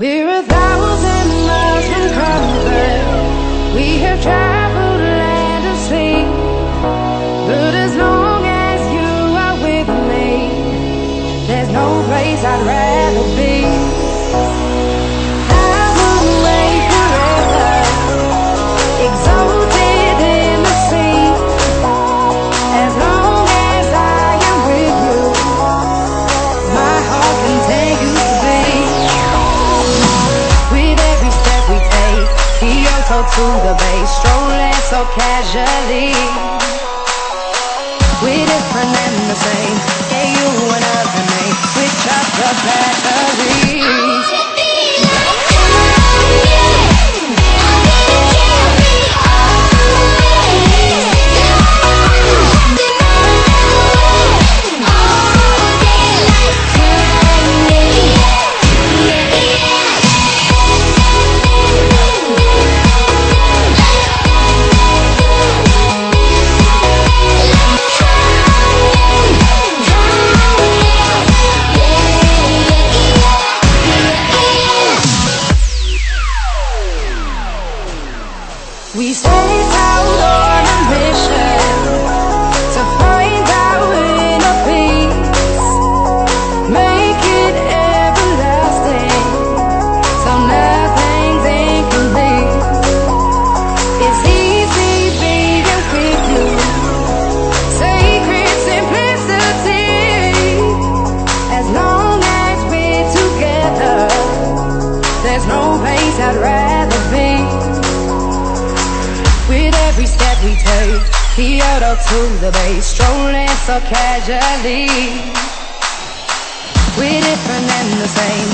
We're a thousand miles from comfort. The bay, strolling so casually. We're different and the same. Yeah, you another name. Switch up the batteries. We set out on a mission to find make it everlasting, so. It's easy being with you, sacred simplicity. As long as we're together, there's no place I'd rather every step we take, Kyoto to the bay, strolling so casually. We're different and the same,